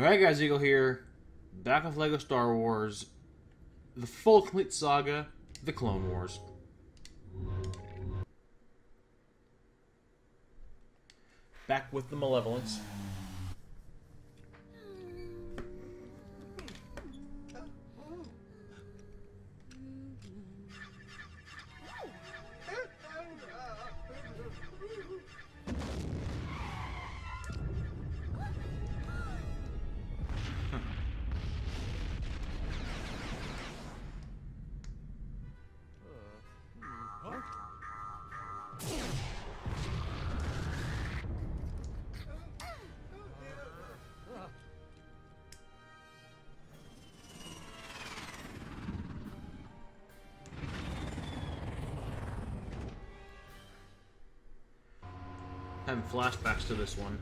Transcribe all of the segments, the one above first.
Alright guys, Eagle here. Back with LEGO Star Wars. The full complete saga, The Clone Wars. Back with the Malevolence. Having flashbacks to this one.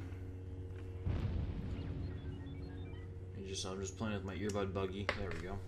Just, I'm just playing with my earbud buggy. There we go.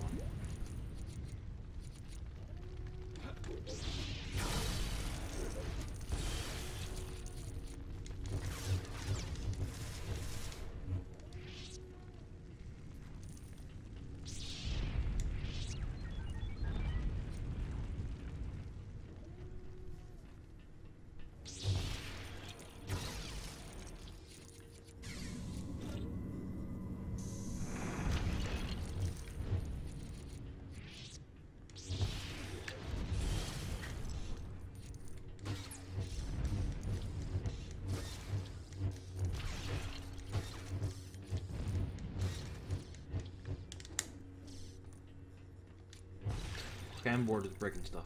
Come I'm bored with breaking stuff.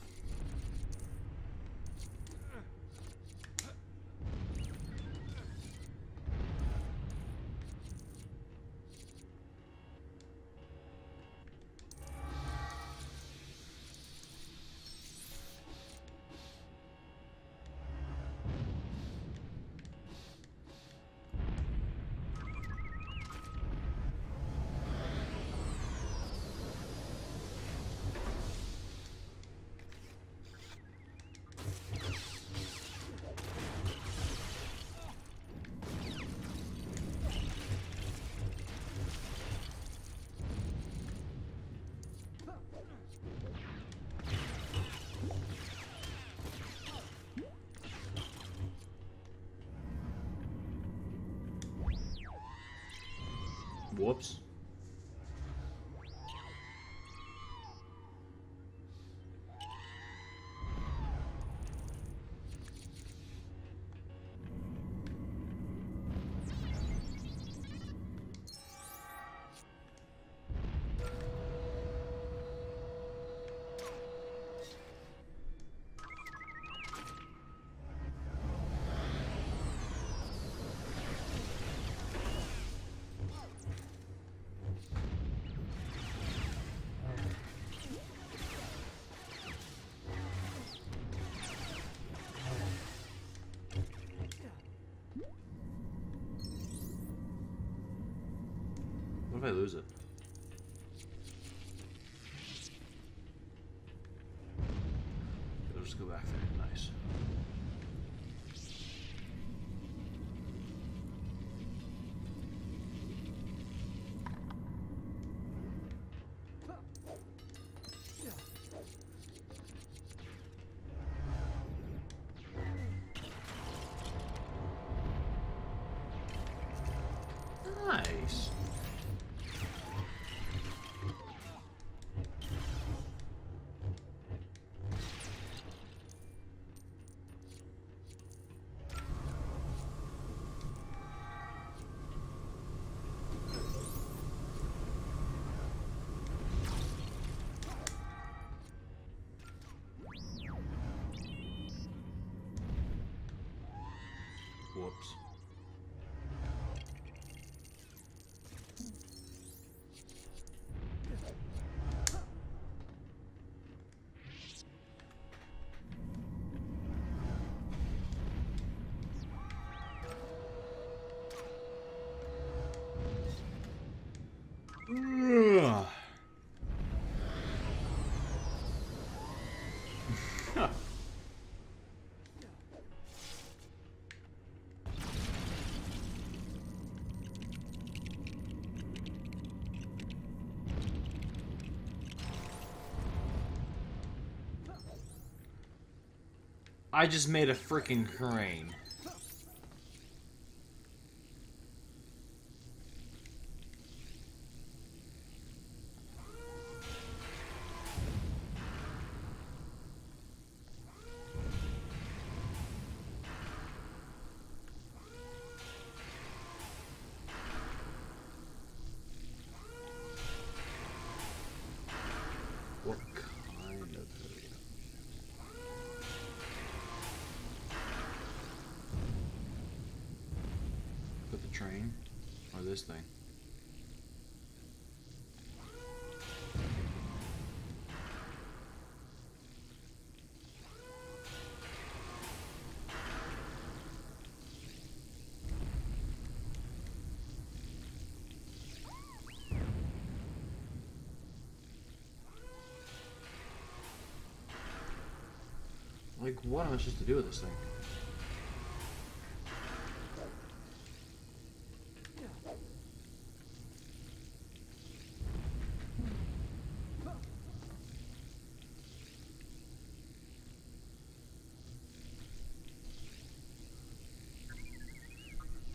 Whoops. What if I lose it? It'll just go back there. I just made a freaking crane. Like, what am I supposed to do with this thing?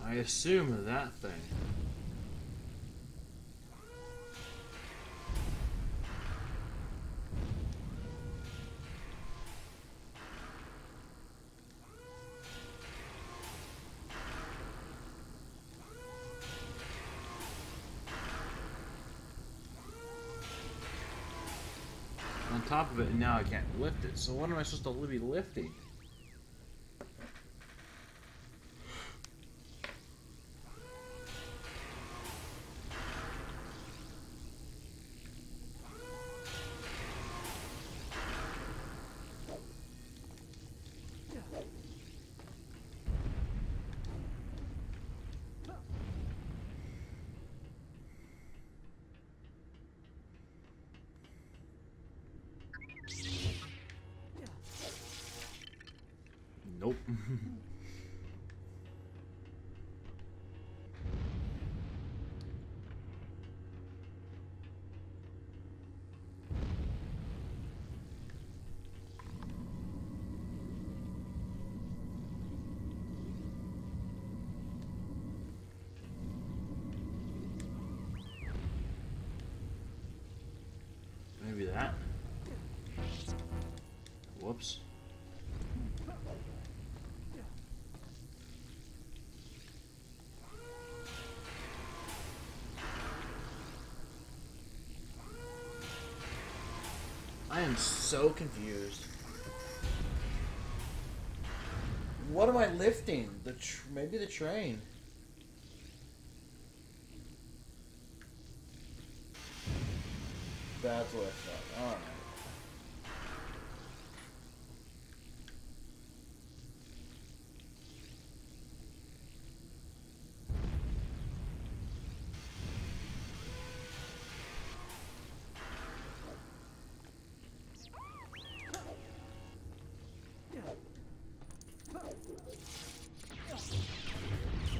I assume that thing. Top of it, and now I can't lift it. So what am I supposed to be lifting? Nope. Maybe that. Whoops. I am so confused. What am I lifting? The maybe the train. That's what I thought. All right.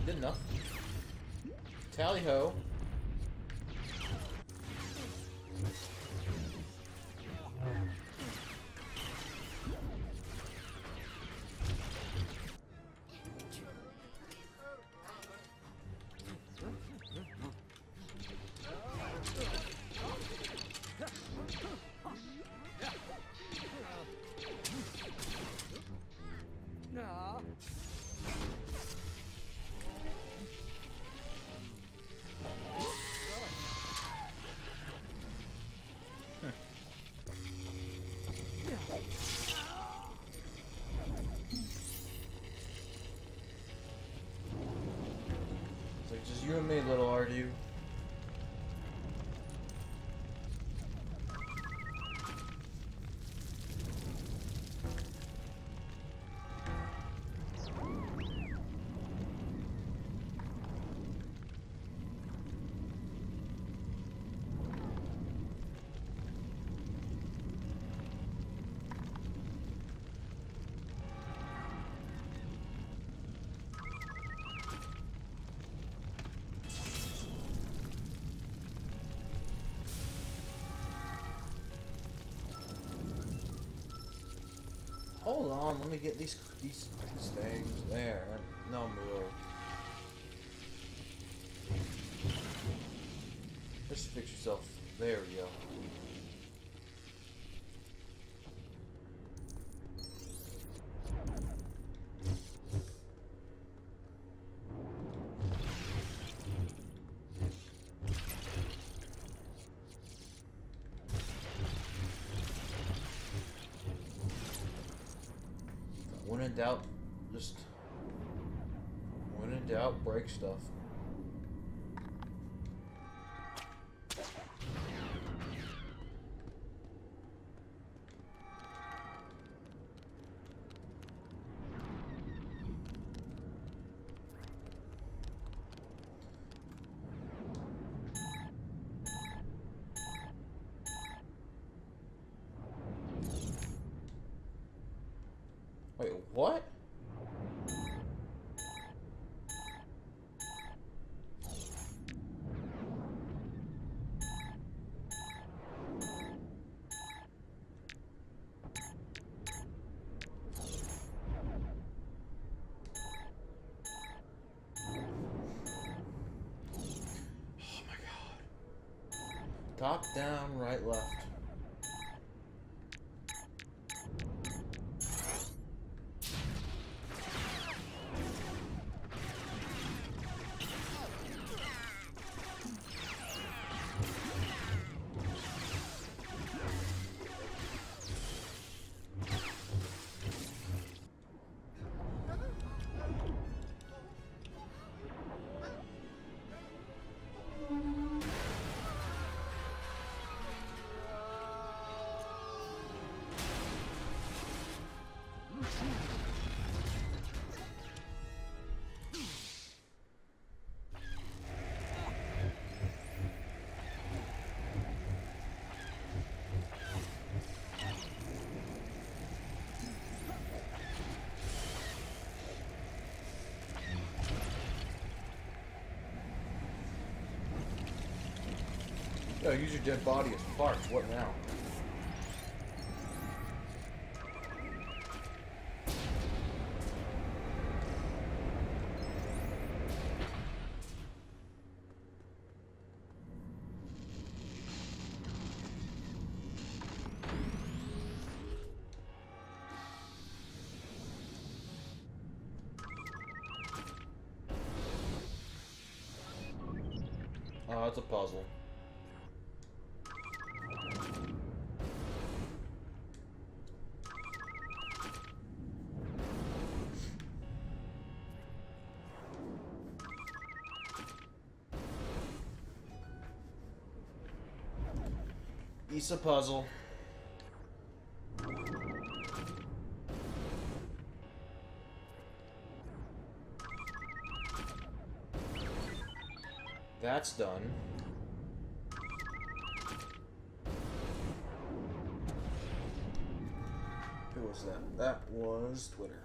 Good enough. Tally ho. You and me, little Artoo. On, let me get these these, these things. There. No move. Just fix yourself. There we go. When in doubt, just when in doubt, break stuff. Wait, what? Top, down, right, left. Yo, use your dead body as parts. What now? Ah, oh, it's a puzzle. It's a puzzle. That's done. Who was that? That was Twitter.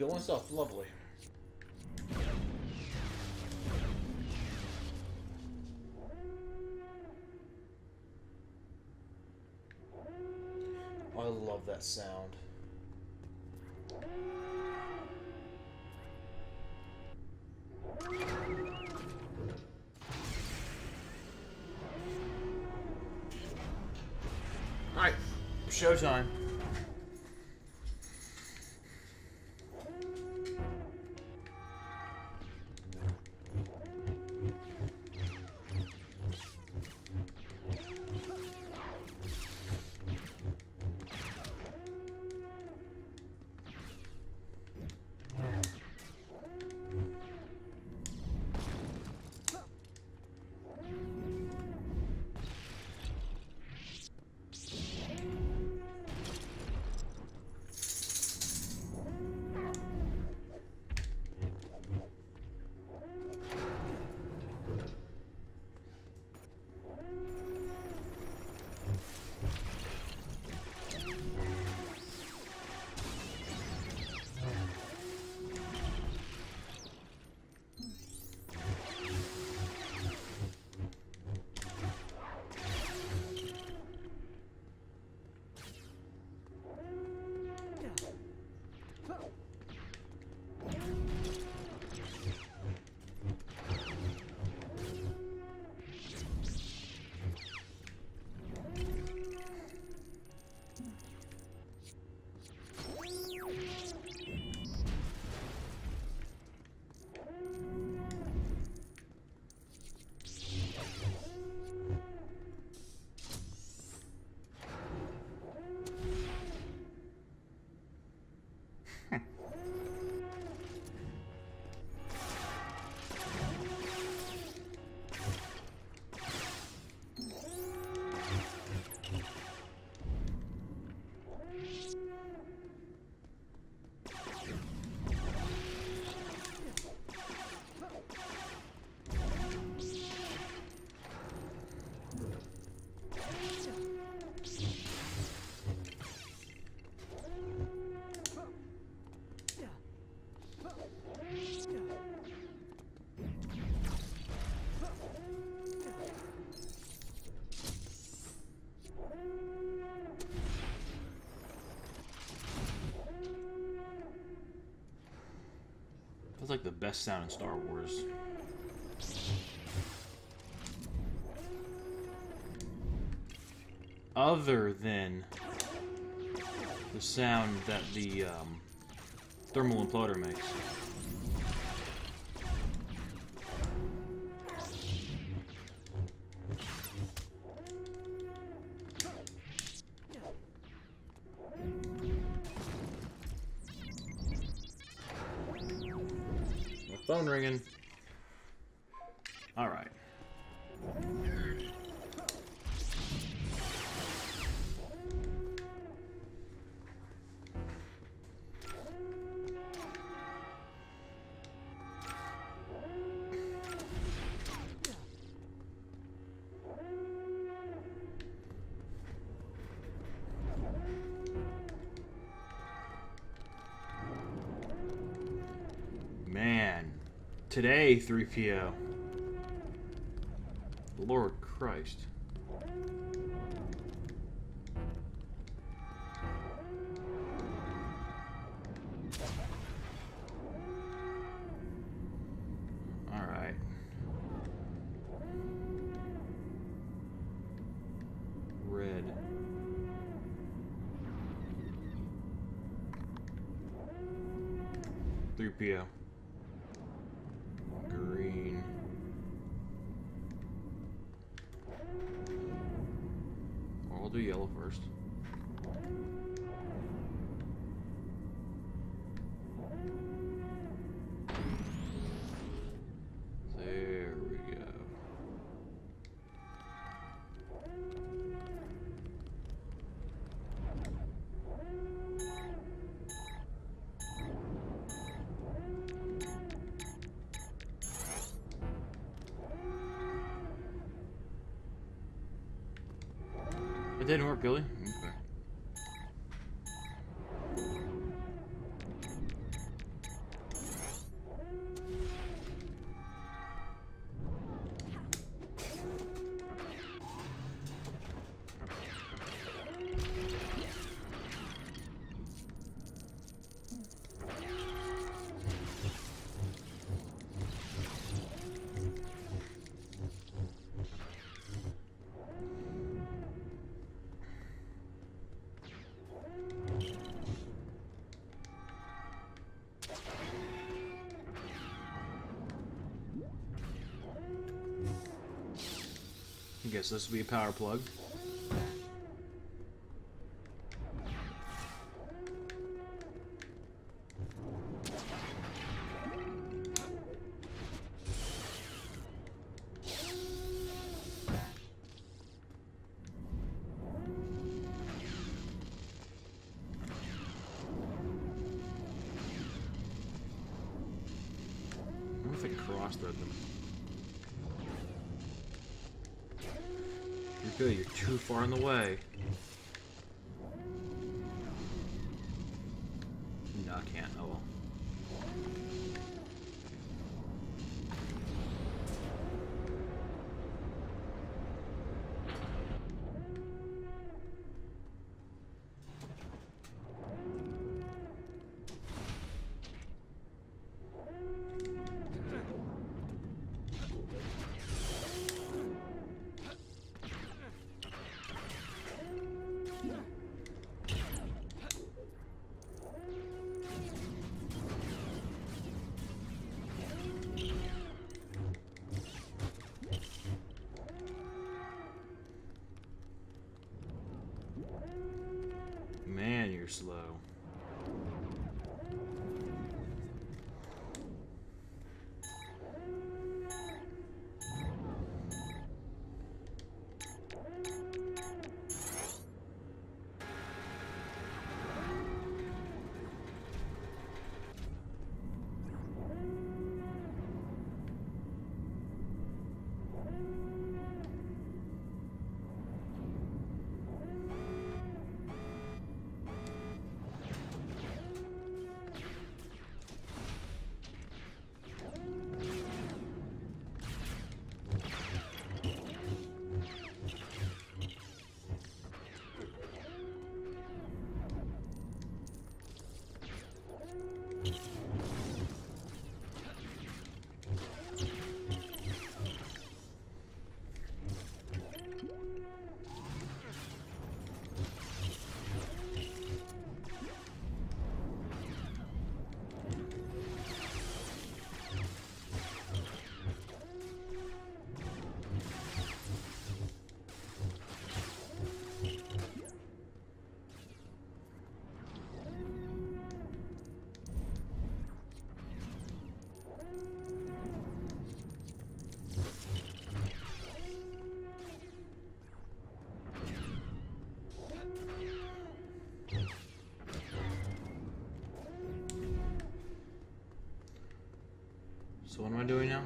Just kill myself. Lovely. I love that sound. Alright, showtime. Like the best sound in Star Wars. Other than the sound that the um, thermal imploder makes. Phone ringing. All right. Today 3PO. Lord Christ. Didn't work, Billy. I guess this will be a power plug. I wonder if I can cross thread them. You're good, you're too far in the way. Slow. So what am I doing now?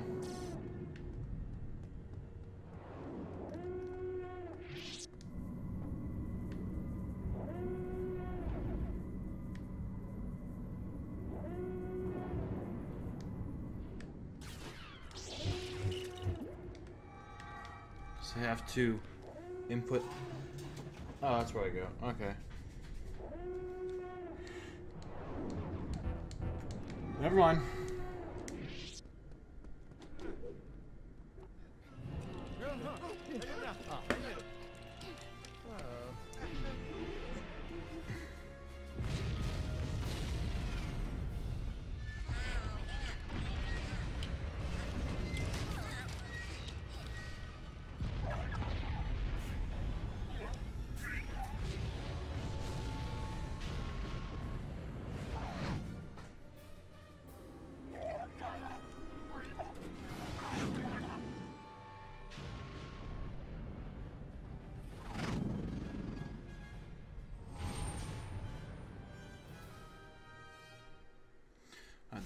So I have to input. Oh, that's where I go. Okay. Never mind.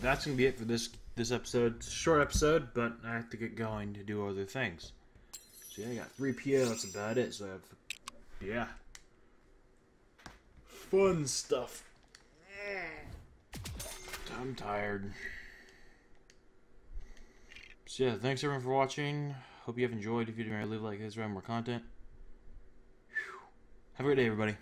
That's gonna be it for this this episode. Short episode, but I have to get going to do other things. So yeah, I got three PO. That's about it. So I have Yeah. Fun stuff. I'm tired. So yeah, thanks everyone for watching. Hope you have enjoyed. If you didn't, leave a like, this, around more content. Whew. Have a great day, everybody.